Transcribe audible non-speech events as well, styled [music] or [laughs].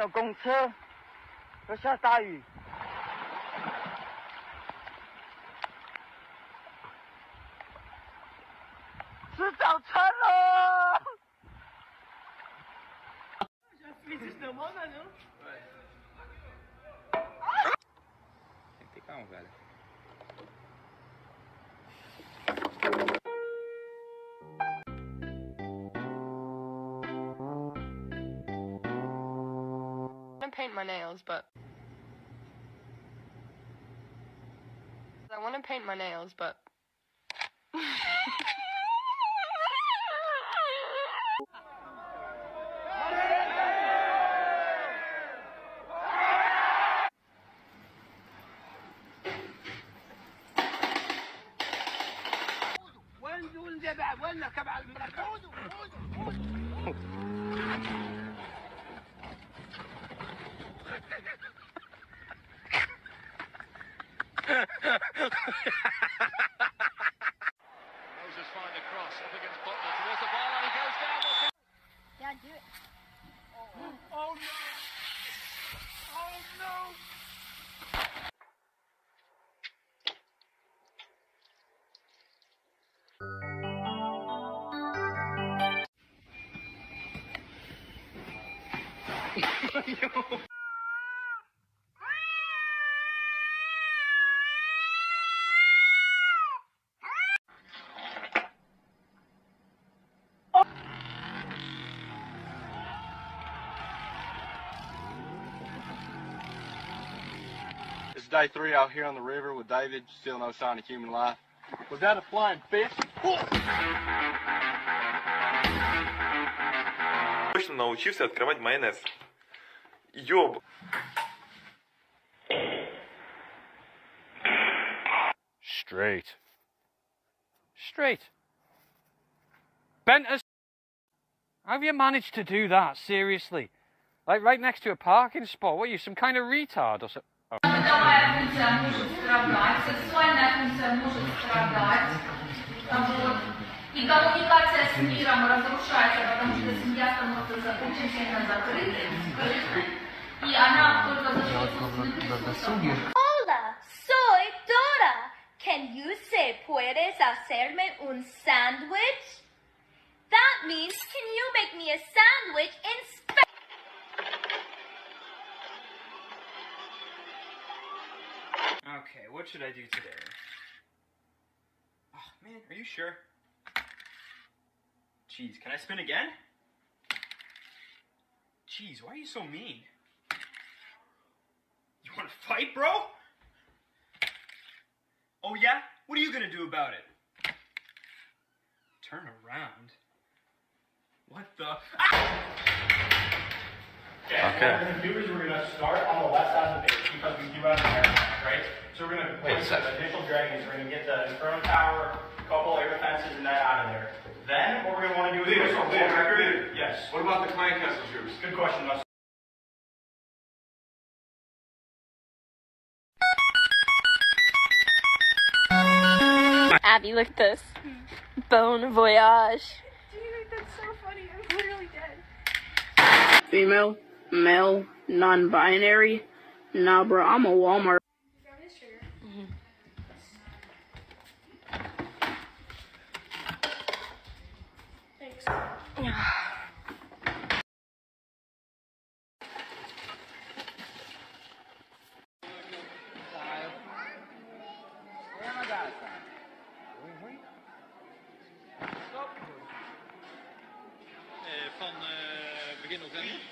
有公车，要下大雨。吃早餐了。Tem que ter calma, velho. Paint my nails, but. I want to paint my nails, but. Moses find a cross up against Butler towards the ball and he goes down. What's? Yeah, do it. Oh no! Oh no! It's [laughs] day three out here on the river with David. Still no sign of human life. Was that a flying fish? Точно научился открывать майонез. Ёб. Straight. Straight. Bent as. How have you managed to do that? Seriously? Like right next to a parking spot? What are you, some kind of retard or something? Бытовая функция может страдать, сексуальная функция может страдать. Вот. И коммуникация с миром разрушается, потому что семья становится за- очень сильно закрытой, скрытой. И она только за счет собственных ресурсов. Hola, soy Dora. Can you say puedes hacerme un sandwich? That means can you make me a sandwich in Spanish? Okay, what should I do today? Oh, man, are you sure? Jeez, can I spin again? Jeez, why are you so mean? You want to fight, bro? Oh, yeah? What are you gonna do about it? Turn around? What the? Ah! Okay. What we're gonna do is we're gonna start on the left side of the base because we do have an air match, right? So we're gonna Wait a place second. the initial dragons. We're gonna get the Inferno Tower, a couple air defenses, and that out of there. Then what we're gonna want to do is Leader, for leader, full record. leader. Yes. What about the clan castle troops? Good question. Russ. Abby, look at this. Bon voyage. Female, male, non-binary. Nah, bro, I'm a Walmart. again, okay?